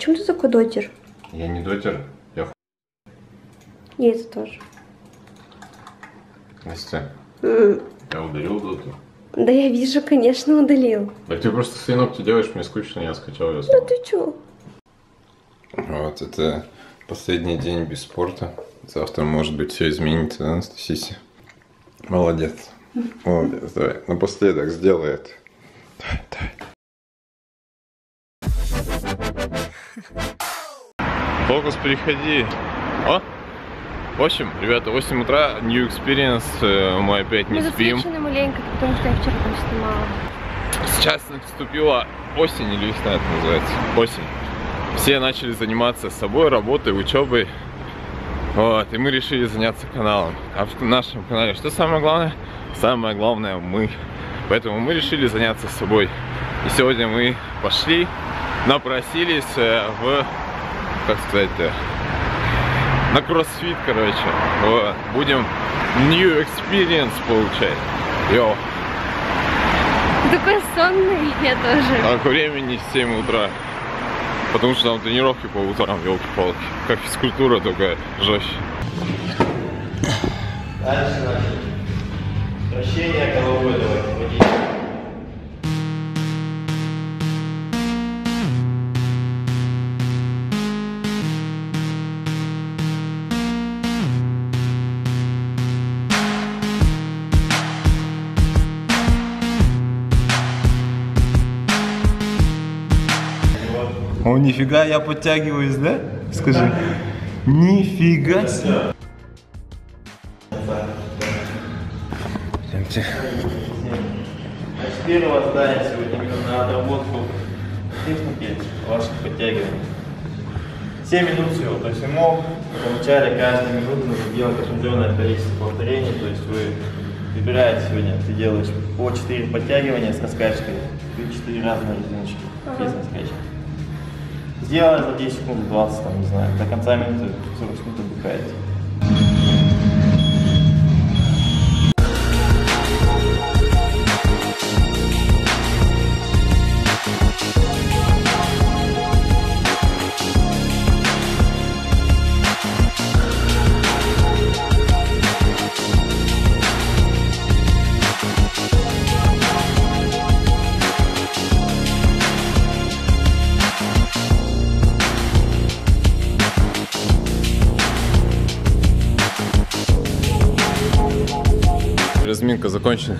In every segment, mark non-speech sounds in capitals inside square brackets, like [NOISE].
Почему ты такой дотер? Я не дотер, я ху... И это тоже. Настя, М, я ударил доту. Да я вижу, конечно, удалил. Так ты просто свои ногти делаешь, мне скучно, я скачал ее Ну снова. ты чё? Вот, это последний день без спорта. Завтра, может быть, все изменится, да, Анастасия? Молодец. [LAUGHS] Молодец, давай. Напоследок сделай это. Давай, давай. Фокус, приходи. О! В общем, ребята, 8 утра, new experience, э, мы опять не Мы спим. засвечены маленько, потому что я вчера там снимала. Сейчас наступила осень или весна это называется. Осень. Все начали заниматься собой, работой, учебой. Вот, и мы решили заняться каналом. А в нашем канале что самое главное? Самое главное мы. Поэтому мы решили заняться собой. И сегодня мы пошли, напросились э, в, как сказать-то, на кроссфит, короче. Вот. Будем new experience получать. Йоу. Такой сонный, я тоже. А времени 7 утра. Потому что там тренировки по утрам, елки-палки. Как физкультура, только жестче. Дальше начали. Вращение головой давайте О, нифига, я подтягиваюсь, да? Скажи. Нифига себе. Пойдемте. Значит, первое задание сегодня именно на отработку техники ваших подтягиваний. 7 минут всего. То есть ему вначале каждую минуту нужно делать определенное количество повторений. То есть вы выбираете сегодня, ты делаешь по 4 подтягивания с раскачкой, и 4 разные резиночки без раскачки. Сделали за 10 секунд, 20, там, не знаю, до конца минуты 40 секунд отдыхаете. Разминка закончена.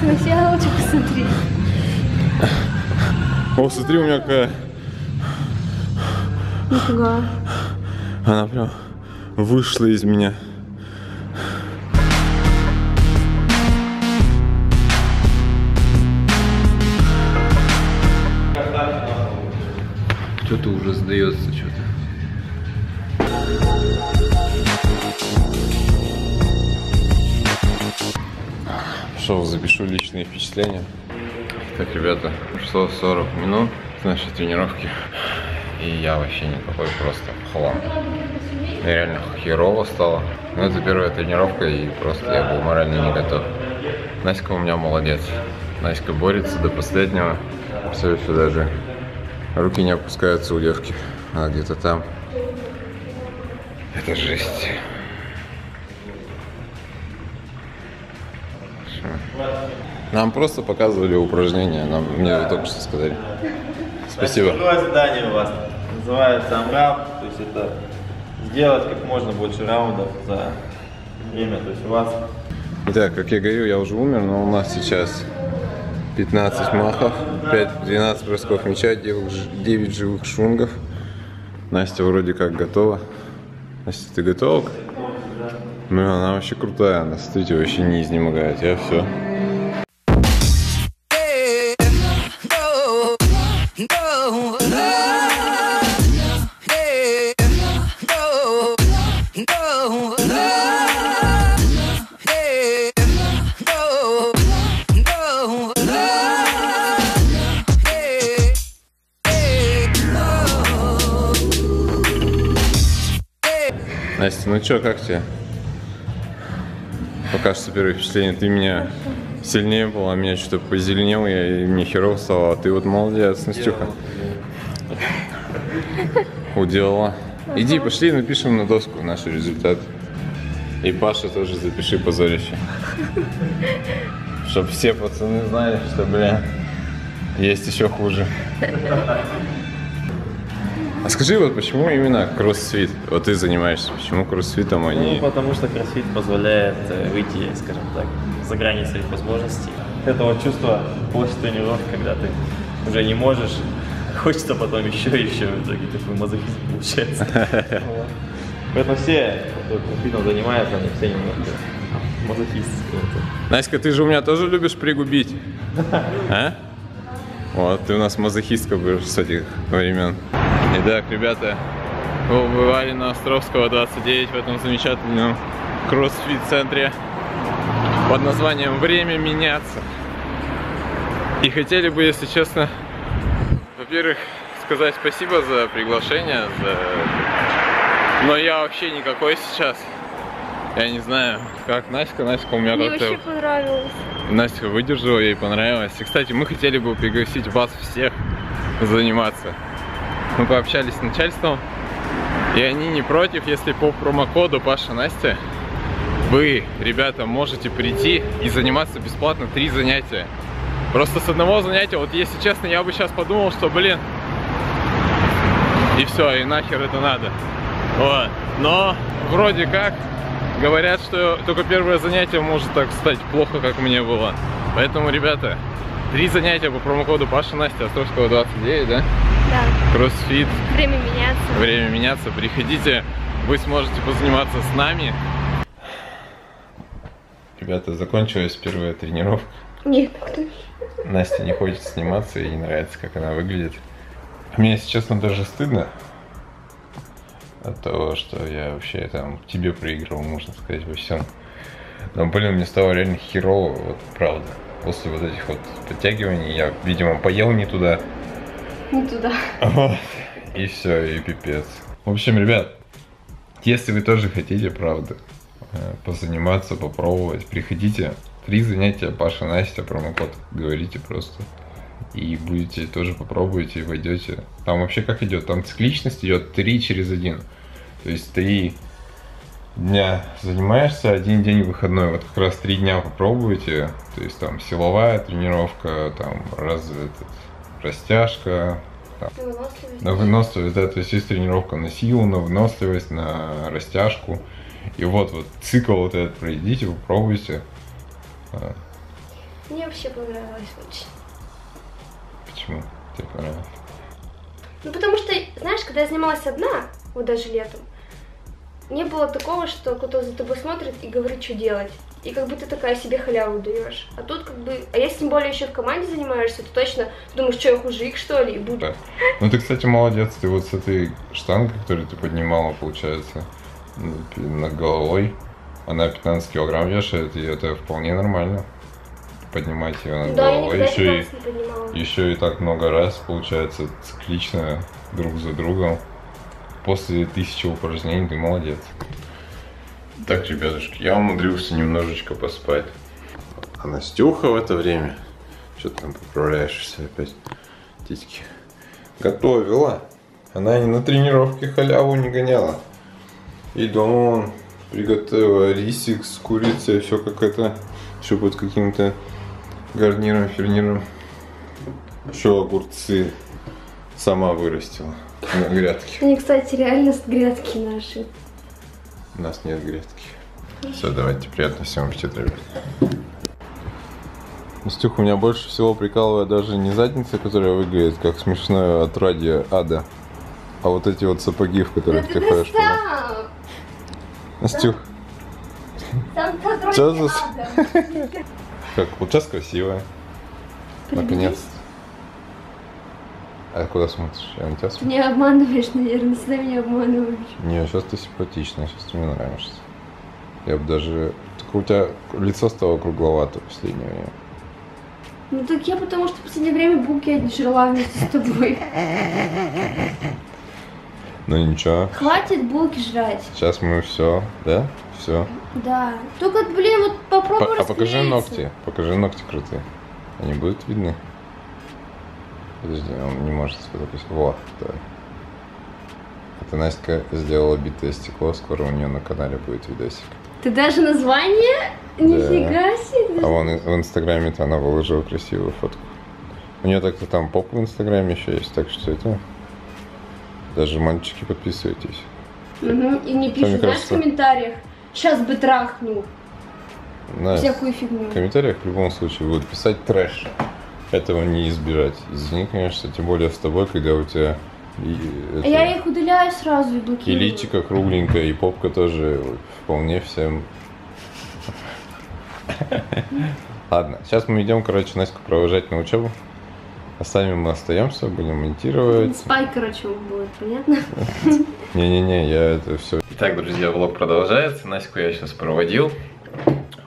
Ты на себя лучше посмотри. О, смотри, у меня какая... Нифига. Она прям вышла из меня. Кто-то уже сдается что-то. Шел, запишу личные впечатления. Так, ребята, прошло 40 минут с нашей тренировки. И я вообще никакой, просто хлам. Мне реально херово стало. Но это первая тренировка, и просто я был морально не готов. Наська у меня молодец. Наська борется до последнего. Все еще даже руки не опускаются у девки. Она где-то там. Это жесть. Нам просто показывали упражнения, нам мне только что сказали. Спасибо. Другое задание у вас называется амрап, то есть это сделать как можно больше раундов за время. То есть у вас Итак, как я говорю, я уже умер, но у нас сейчас 15 махов, 5, 12 бросков мяча, 9, 9 живых шунгов. Настя вроде как готова. Настя, ты готова? Ну, она вообще крутая, она, смотрите, вообще не изнемогает. Я все. Настя, ну чё, как тебе? Пока что первое впечатление. Ты меня сильнее была, меня что-то позеленел, я, и мне херово стало, а ты вот молодец, Настюха. Уделала. Иди, пошли, напишем на доску наши результаты. И Паша тоже запиши позорище. Чтоб все пацаны знали, что, бля, есть еще хуже. А скажи, вот почему именно кроссфит? Вот ты занимаешься, почему кроссфитом, а Ну, потому что кроссфит позволяет э, выйти, скажем так, за грани своих возможностей. Этого чувства после тренировки, когда ты уже не можешь, [LAUGHS] хочется потом еще и еще, в итоге такой мазохизм получается. [LAUGHS] Вот. Поэтому все, кто кроссфитом занимается, они все немножко мазохисты. Настя, ты же у меня тоже любишь пригубить? [LAUGHS] А? Вот, ты у нас мазохистка будешь с этих времен. Итак, ребята, вы бывали на Островского 29 в этом замечательном кроссфит-центре под названием «Время меняться». И хотели бы, если честно, во-первых, сказать спасибо за приглашение, за... но я вообще никакой сейчас. Я не знаю, как Настя, Настя у меня Мне как-то... вообще понравилось. Настя выдержала, ей понравилось. И, кстати, мы хотели бы пригласить вас всех заниматься. Мы пообщались с начальством, и они не против, если по промокоду Паша Настя вы, ребята, можете прийти и заниматься бесплатно три занятия. Просто с одного занятия, вот если честно, я бы сейчас подумал, что, блин, и все, и нахер это надо. Вот. Но вроде как говорят, что только первое занятие может так стать плохо, как мне было. Поэтому, ребята, три занятия по промокоду Паша Настя Островского 29, да? Да. Кроссфит, Время меняться. время меняться. Приходите, вы сможете позаниматься с нами. Ребята, закончилась первая тренировка. Нет, кто Настя не хочет сниматься, ей не нравится, как она выглядит. Мне, если честно, даже стыдно от того, что я вообще там тебе проигрывал, можно сказать, во всем. Но, блин, мне стало реально херово, вот правда. После вот этих вот подтягиваний я, видимо, поел не туда. Не туда. И все, и пипец. В общем, ребят, если вы тоже хотите, правда, э, позаниматься, попробовать, приходите. Три занятия Паша, Настя, промокод, говорите просто. И будете тоже попробуете и войдете. Там вообще как идет? Там цикличность идет 3 через 1. То есть 3 дня занимаешься, один день выходной. Вот как раз три дня попробуйте. То есть там силовая тренировка, там раз, этот, растяжка, там, на выносливость, да, то есть есть тренировка на силу, на выносливость, на растяжку. И вот, вот цикл вот этот пройдите, попробуйте. А, Мне вообще понравилось очень. почему тебе понравилось? Ну, потому что, знаешь, когда я занималась одна, вот даже летом, не было такого, что кто-то за тобой смотрит и говорит, что делать. И как бы ты такая себе халяву даешь. А тут как бы... А если тем более еще в команде занимаешься, то точно думаешь, что я хужик, что ли, и буду. Да. Ну ты, кстати, молодец, ты вот с этой штангой, которую ты поднимала, получается, ну, над головой, она 15 килограмм вешает, и это вполне нормально. Поднимать ее над Да, я головой, никогда еще и, 15 не поднимала. еще и так много раз, получается, циклично, друг за другом. После тысячи упражнений ты молодец. Так, ребятушки, я умудрился немножечко поспать. А Настюха в это время, что ты там поправляешься опять, титьки, готовила. Она и на тренировке халяву не гоняла. И дома он приготовила рисик с курицей, все как это, все под каким-то гарниром, ферниром. Еще огурцы сама вырастила на грядке. Они, кстати, реально с грядки наши. У нас нет грядки. Все, давайте, приятно всем аппетита, ребят. Настюх, меня больше всего прикалывает даже не задница, которая выглядит как смешное отродье ада, а вот эти вот сапоги, в которых ты ходишь. Настюх, Чё за [LAUGHS] как, вот сейчас красивая. Наконец. А куда смотришь? Я на тебя Ты смотрю? меня обманываешь, наверное, всегда меня обманываешь. Не, сейчас ты симпатичная, сейчас ты мне нравишься. Я бы даже... Только у тебя лицо стало кругловато в последнее время. Ну так я потому что в последнее время булки отжрала вместе с тобой. Ну ничего, Хватит булки жрать. сейчас мы все, да? Все. Да. Только, блин, вот попробуй а покажи ногти, покажи ногти крутые. Они будут видны? Подожди, он не может записать. Вот, да. Это Настя сделала битое стекло, скоро у нее на канале будет видосик. Ты даже название? Нифига себе. А вон в инстаграме-то она выложила красивую фотку. У нее так-то там поп в инстаграме еще есть, так что это... Даже мальчики подписывайтесь. Мгм, И мне пишут, знаешь, в комментариях, сейчас бы трахнул. Настя, Всякую фигню. в комментариях в любом случае будут писать трэш. Этого не избежать. Извини, конечно, тем более с тобой, когда у тебя и, это, я их удаляю сразу и и блокирую. личико кругленькая, и попка тоже вполне всем. Ладно, сейчас мы идем, короче, Настю провожать на учебу. А сами мы остаемся, будем монтировать. Спай, короче, будет, понятно? Не-не-не, я это все. Итак, друзья, влог продолжается. Наську я сейчас проводил.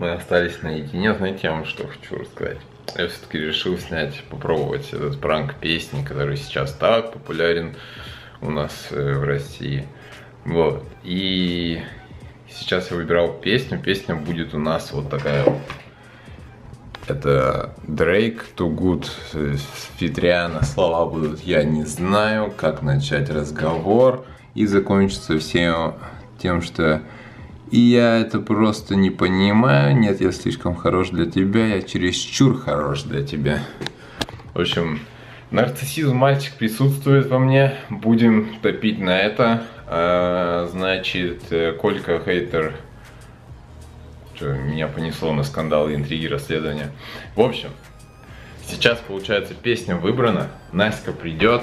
Мы остались наедине. Я вам что хочу рассказать? Я все-таки решил снять, попробовать этот пранк песни, который сейчас так популярен у нас э, в России. Вот. И сейчас я выбирал песню. Песня будет у нас вот такая вот. Это Дрейк, Too Good, с Фитриана. Слова будут «Я не знаю», «Как начать разговор». И закончится всем тем, что «И я это просто не понимаю, нет, я слишком хорош для тебя, я чересчур хорош для тебя». В общем, нарциссизм мальчик присутствует во мне. Будем топить на это. А, значит, э, Колька хейтер что меня понесло на скандалы, интриги, расследования. В общем, сейчас, получается, песня выбрана, Настя придет.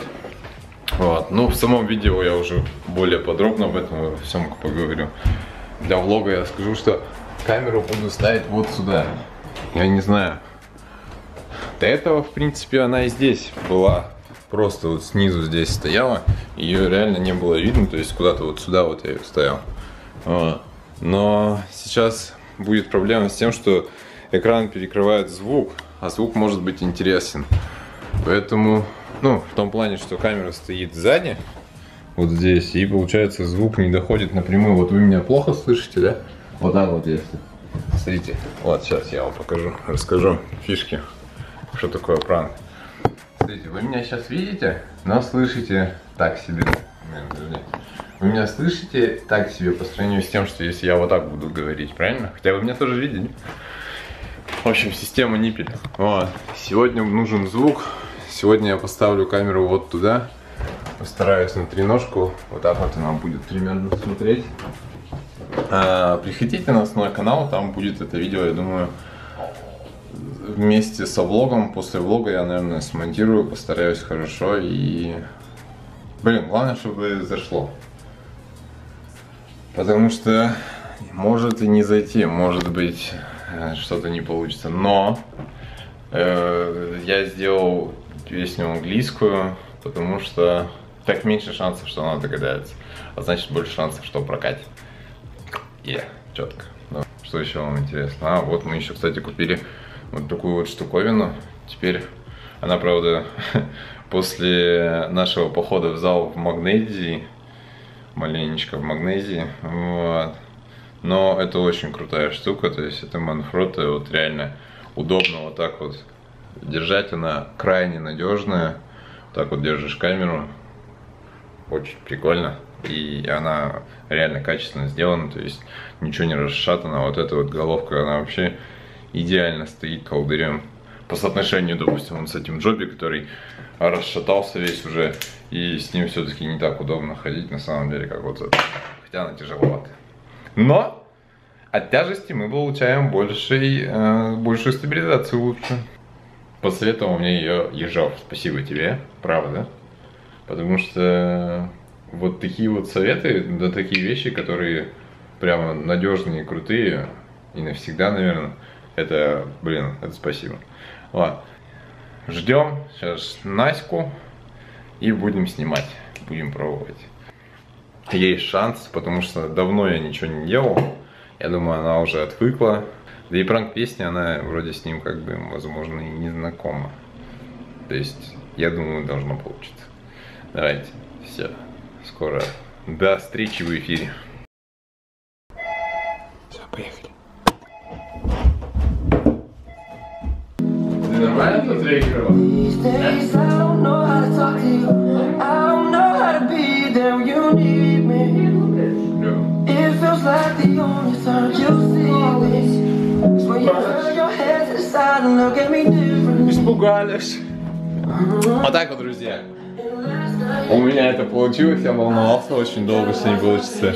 Вот. Ну, в самом видео я уже более подробно об этом всем поговорю. Для влога я скажу, что камеру буду ставить вот сюда. Я не знаю. До этого, в принципе, она и здесь была. Просто вот снизу здесь стояла. Ее реально не было видно. То есть куда-то вот сюда вот я ее ставил. Вот. Но сейчас будет проблема с тем, что экран перекрывает звук, а звук может быть интересен. Поэтому, ну, в том плане, что камера стоит сзади, вот здесь, и получается звук не доходит напрямую. Вот вы меня плохо слышите, да? Вот так вот если. Смотрите, вот сейчас я вам покажу, расскажу фишки, что такое пранк. Смотрите, вы меня сейчас видите, но слышите так себе. Вы меня слышите так себе по сравнению с тем, что если я вот так буду говорить, правильно? Хотя вы меня тоже видите. В общем, система ниппель. Вот. Сегодня нужен звук. Сегодня я поставлю камеру вот туда. Постараюсь на треножку. Вот так вот она будет примерно смотреть. А, приходите на основной канал, там будет это видео, я думаю, вместе со влогом. После влога я, наверное, смонтирую, постараюсь хорошо и... Блин, главное, чтобы зашло. Потому что может и не зайти, может быть э, что-то не получится. Но э, я сделал песню английскую, потому что так меньше шансов, что она догадается. А значит больше шансов, что прокатит. И четко. Ну, что еще вам интересно? А, вот мы еще, кстати, купили вот такую вот штуковину. Теперь она, правда, [LAUGHS] после нашего похода в зал в Магнезии, маленечко в Магнезии, вот. Но это очень крутая штука, то есть это Манфрота, вот реально удобно вот так вот держать, она крайне надежная. Так вот держишь камеру, очень прикольно. И она реально качественно сделана, то есть ничего не расшатано. Вот эта вот головка, она вообще идеально стоит колдырем. По соотношению, допустим, он с этим Джоби, который расшатался весь уже, и с ним все-таки не так удобно ходить, на самом деле, как вот это. Хотя она тяжеловатая. Но от тяжести мы получаем больший, э, большую стабилизацию лучше. Посоветовал мне ее Ежов. Спасибо тебе, правда. Потому что вот такие вот советы, да такие вещи, которые прямо надежные, крутые и навсегда, наверное, это, блин, это спасибо. Ладно, ждем сейчас Наську и будем снимать, будем пробовать. Есть шанс, потому что давно я ничего не делал. Я думаю, она уже отвыкла. Да и пранк песни, она вроде с ним как бы, возможно, и не знакома. То есть, я думаю, должно получиться. Давайте, все, скоро. До встречи в эфире. Все, поехали. Ты нормально тут реагировал? It feels Испугались. Вот так вот, друзья. У меня это получилось, я волновался очень долго, что не получится.